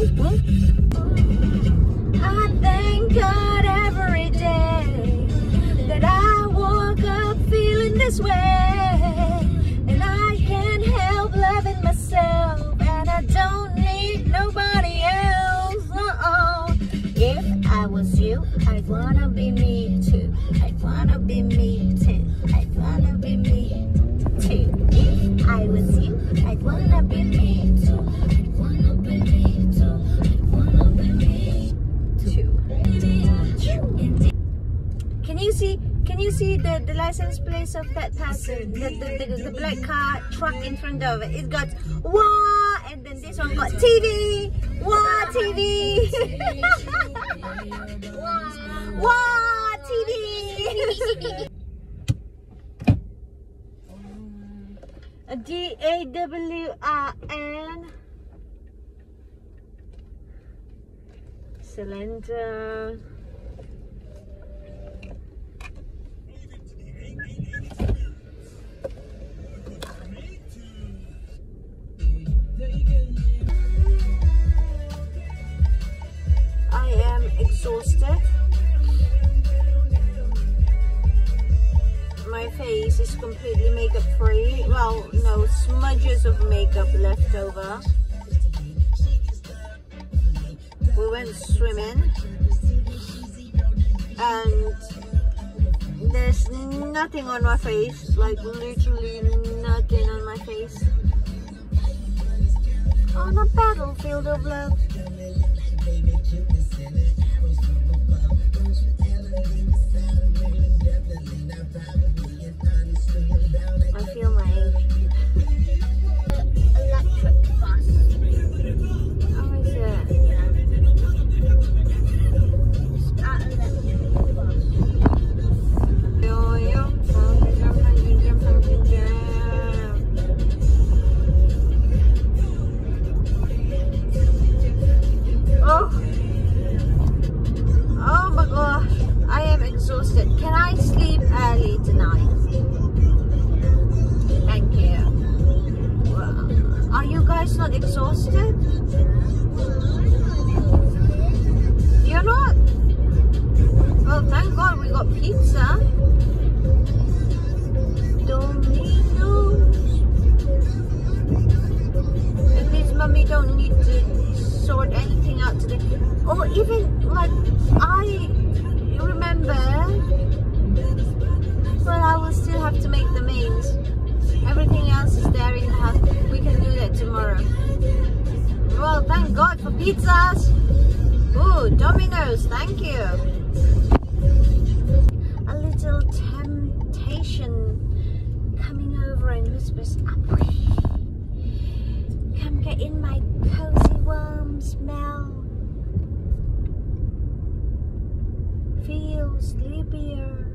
I thank God every day that I up feeling this way. And I can't help loving myself. And I don't need nobody else. Uh-oh. If I was you, I'd wanna be me too. I'd wanna be me too. I'd wanna be me too. If I was you, I'd wanna be me see the, the license plate of that person? The, the, the, the black car truck in front of it. It got wah, and then this one got TV. Wah, TV. wah, TV. A D A W R N cylinder. Face is completely makeup free. Well, no smudges of makeup left over. We went swimming and there's nothing on my face, like literally nothing on my face. On a battlefield of love. Sleep early tonight? Thank you. Are you guys not exhausted? You're not? Well, thank God we got pizza. At least mommy don't need to sort anything out today. Or even like I you remember well I will still have to make the mains. Everything else is there in the house. We can do that tomorrow. Well thank God for pizzas. Ooh, Domino's, thank you. A little temptation coming over and whispers, come get in my cozy warm smell. Feel sleepier.